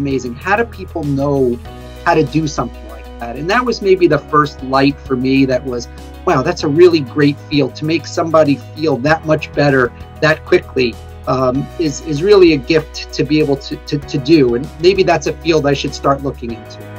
Amazing. how do people know how to do something like that? And that was maybe the first light for me that was, wow, that's a really great field to make somebody feel that much better that quickly. Um, is, is really a gift to be able to, to, to do. And maybe that's a field I should start looking into.